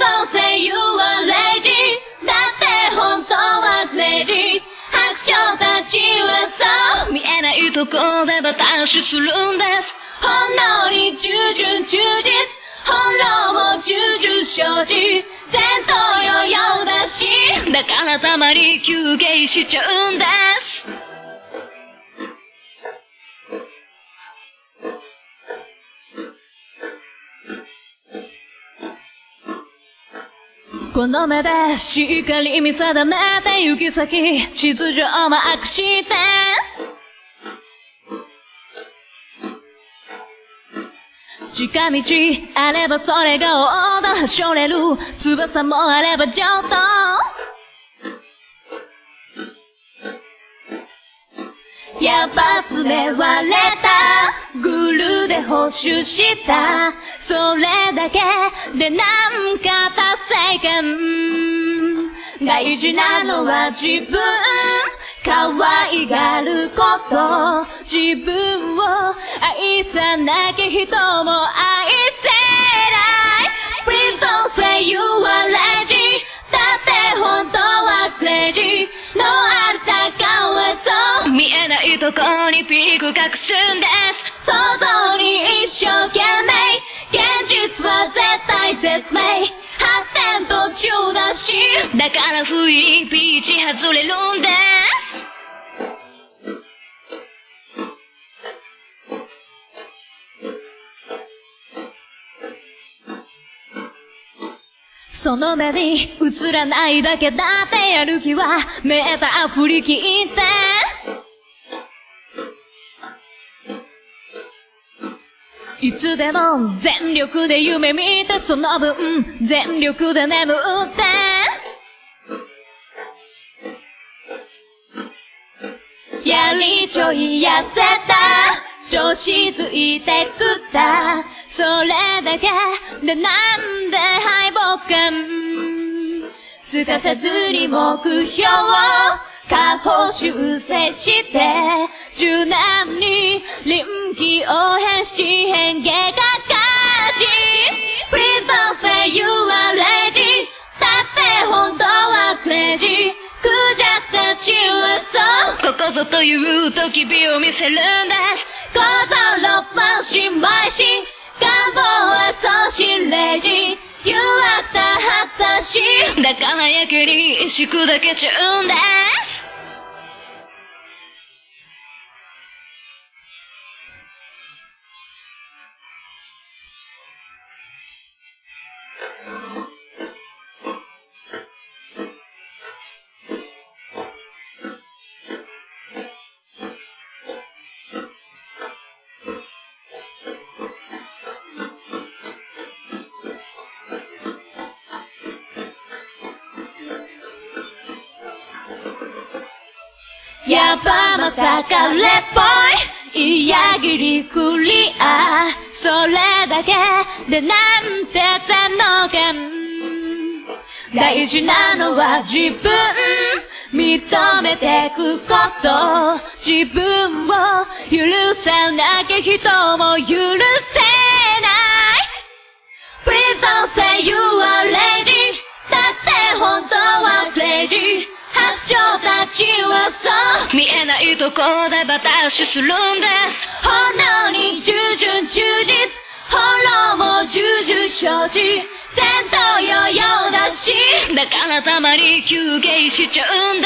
don't say you are lazy だって本当はクレイジー。白鳥たちはそう見えないとこでバタ足するんです。本能に従順忠実。本能も重々承知前頭余裕だし。だからたまに休憩しちゃうんです。この目でしっかり見定めて行き先地図上マークして近道あればそれが王道。はしょれる翼もあれば上等やっぱ爪割れた。グルで補修した。それだけでなんか達成感大事なのは自分。可愛がること。自分を愛さなきゃ人も愛せない。Please don't say you are lazy だって本当は crazy No あるたかわそう。見えないとこにピーク隠すんです。想像に一生懸命。現実は絶対絶命。中だしだから不意にピーチ外れるんです。その目に映らないだけだってやる気はメーター振り切って。いつでも全力で夢見てその分全力で眠って。ちょい痩せた。調子ついてくった。それだけでなんで敗北感。すかさずに目標を下方修正して。柔軟に臨機応変し変化。そこぞという時火を見せるんです。小僧六番しまいし願望はそうしレジ誘惑多発だし。だからやけに石砕けちゃうんです。やっぱまさかレっぽい嫌ぎりクリア。それだけでなんてたのか大事なのは自分。認めてくこと。自分を許さなきゃ人も許せない。Please don't say you are lazy だって本当は crazy たちはそう見えないとこでバタ足するんです。本能に従順忠実本能も重々承知前頭余裕だしだからたまに休憩しちゃう